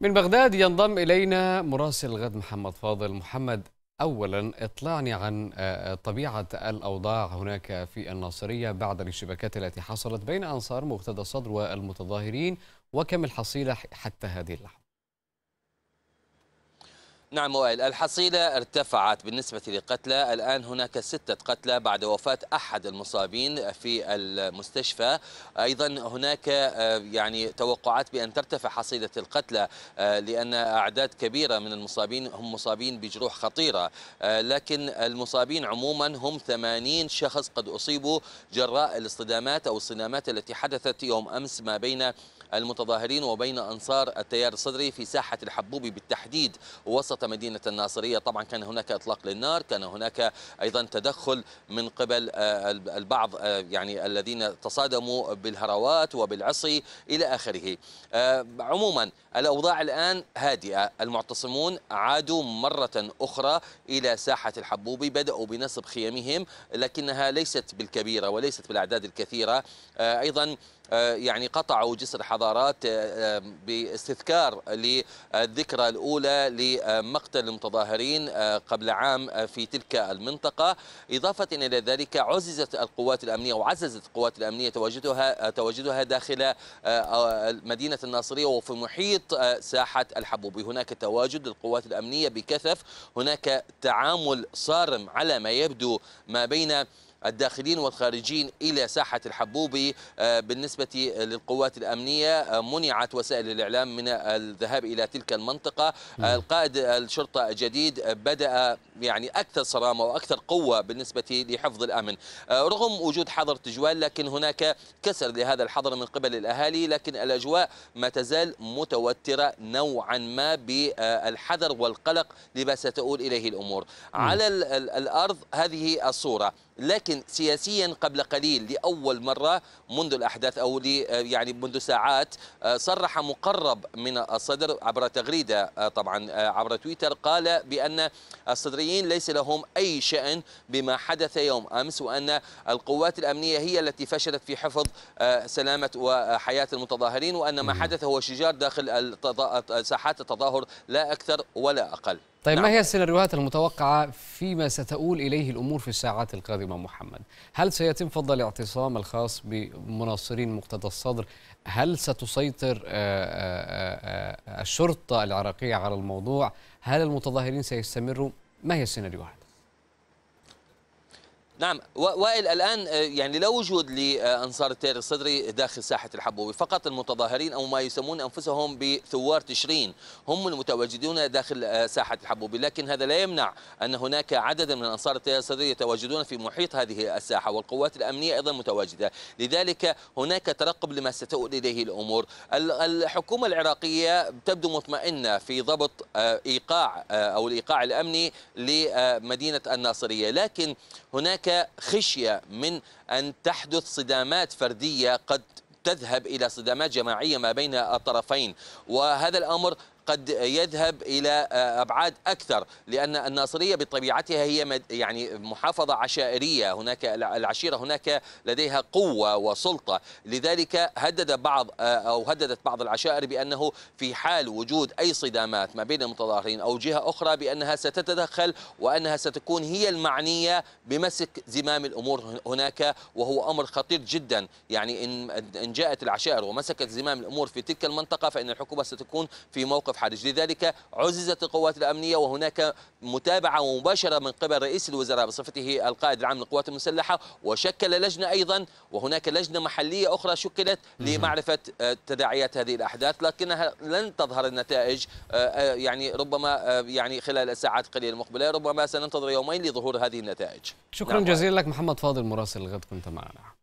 من بغداد ينضم إلينا مراسل الغد محمد فاضل. محمد أولا اطلعني عن طبيعة الأوضاع هناك في الناصرية بعد الاشتباكات التي حصلت بين أنصار مقتدى الصدر والمتظاهرين وكم الحصيلة حتى هذه اللحظة؟ نعم وائل. الحصيلة ارتفعت بالنسبة لقتلى. الآن هناك ستة قتلى بعد وفاة أحد المصابين في المستشفى. أيضا هناك يعني توقعات بأن ترتفع حصيلة القتلى لأن أعداد كبيرة من المصابين هم مصابين بجروح خطيرة لكن المصابين عموما هم 80 شخص قد أصيبوا جراء الاصطدامات أو الصدامات التي حدثت يوم أمس ما بين المتظاهرين وبين أنصار التيار الصدري في ساحة الحبوبي بالتحديد وسط مدينة الناصرية. طبعا كان هناك إطلاق للنار كان هناك أيضا تدخل من قبل البعض يعني الذين تصادموا بالهروات وبالعصي إلى آخره. عموما الأوضاع الآن هادئة. المعتصمون عادوا مرة أخرى إلى ساحة الحبوبي بدأوا بنصب خيمهم لكنها ليست بالكبيرة وليست بالأعداد الكثيرة. أيضا يعني قطعوا جسر حضارات باستذكار للذكرى الأولى لمقتل المتظاهرين قبل عام في تلك المنطقة. إضافة إلى ذلك عززت القوات الأمنية وعززت القوات الأمنية تواجدها تواجدها داخل مدينة الناصرية وفي محيط ساحة الحبوبي هناك تواجد للقوات الأمنية بكثف هناك تعامل صارم على ما يبدو ما بين الداخلين والخارجين إلى ساحة الحبوبي بالنسبة للقوات الأمنية منعت وسائل الإعلام من الذهاب إلى تلك المنطقة. القائد الشرطة الجديد بدأ يعني أكثر صرامة وأكثر قوة بالنسبة لحفظ الأمن. رغم وجود حظر تجوال لكن هناك كسر لهذا الحظر من قبل الأهالي لكن الأجواء ما تزال متوترة نوعا ما بالحذر والقلق لما ستؤول إليه الأمور. على الأرض هذه الصورة. لكن سياسيا قبل قليل لأول مرة منذ الأحداث أو يعني منذ ساعات صرح مقرب من الصدر عبر تغريدة طبعا عبر تويتر قال بأن الصدريين ليس لهم أي شأن بما حدث يوم أمس وأن القوات الأمنية هي التي فشلت في حفظ سلامة وحياة المتظاهرين وأن ما حدث هو شجار داخل ساحات التظاهر لا أكثر ولا أقل. طيب نعم. ما هي السيناريوهات المتوقعة فيما ستؤول إليه الأمور في الساعات القادمة محمد؟ هل سيتم فض الاعتصام الخاص بمناصرين مقتدى الصدر؟ هل ستسيطر الشرطة العراقية على الموضوع؟ هل المتظاهرين سيستمروا؟ ما هي السيناريوهات؟ نعم وائل الآن يعني لا وجود لأنصار التيار الصدري داخل ساحة الحبوبي فقط المتظاهرين أو ما يسمون أنفسهم بثوار تشرين هم المتواجدون داخل ساحة الحبوبي لكن هذا لا يمنع أن هناك عددا من أنصار التيار الصدري يتواجدون في محيط هذه الساحة والقوات الأمنية أيضا متواجدة لذلك هناك ترقب لما ستؤول إليه الأمور. الحكومة العراقية تبدو مطمئنة في ضبط إيقاع أو الإيقاع الأمني لمدينة الناصرية لكن هناك خشية من أن تحدث صدامات فردية قد تذهب إلى صدامات جماعية ما بين الطرفين. وهذا الأمر قد يذهب إلى أبعاد أكثر لأن الناصرية بطبيعتها هي يعني محافظة عشائرية هناك العشيرة هناك لديها قوة وسلطة. لذلك هدد بعض أو هددت بعض العشائر بأنه في حال وجود أي صدامات ما بين المتظاهرين أو جهة أخرى بأنها ستتدخل وأنها ستكون هي المعنية بمسك زمام الأمور هناك وهو أمر خطير جدا. يعني إن جاءت العشائر ومسكت زمام الأمور في تلك المنطقة فإن الحكومة ستكون في موقف حرج لذلك عززت القوات الأمنية وهناك متابعة مباشرة من قبل رئيس الوزراء بصفته القائد العام للقوات المسلحة وشكل لجنة أيضا وهناك لجنة محلية أخرى شكلت لمعرفة تداعيات هذه الأحداث لكنها لن تظهر النتائج يعني ربما يعني خلال الساعات القليلة المقبلة ربما سننتظر يومين لظهور هذه النتائج. شكرا نعم. جزيلا لك محمد فاضل مراسل الغد كنت معنا.